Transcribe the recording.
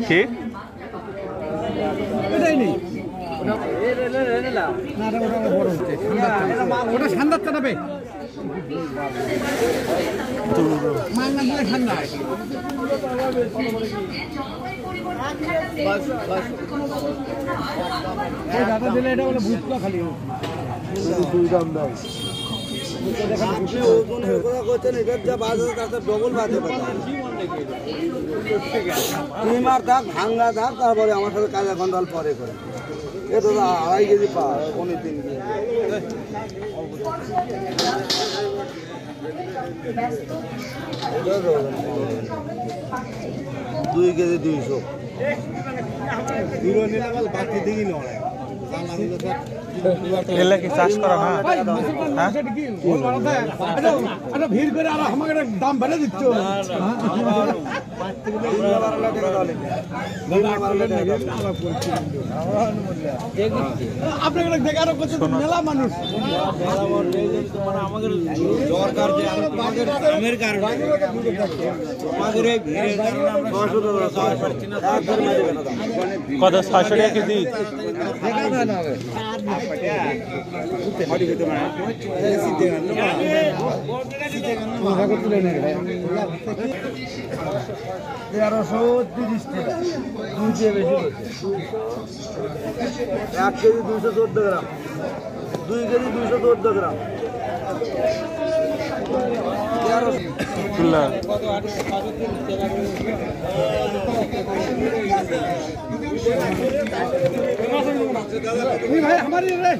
কি? এটাই নেই ওটা ঠান্ডার চাটাবে মাল না দিলে ঠান্ডায় দাদা দিলে এটা বলে ভুটকা খালি দুই দাম দাও। আপনি করছেন ডবল বাজে তিমার দাগ ভাঙ্গা তারপরে আমার সাথে কাজা গন্ডাল পরে করে এ তো আড়াই কেজি পা পনেরো তিন কেজি এটা তো দুই কেজি এগুলা কি চাষ করা না হ্যাঁ? ভিড় করে আর আমাকে একটা দাম বেড়ে দিচ্ছ। আপনাকে দেখে আরও কত মেলা মানুষ। আমাদের কত? টাকা কেজি। তেরোশো তিরিশ টাকা বেশি এক কেজি দুশো চোদ্দ গ্রাম। দুই কেজি দুশো চোদ্দ গ্রাম। ভাই আমার রে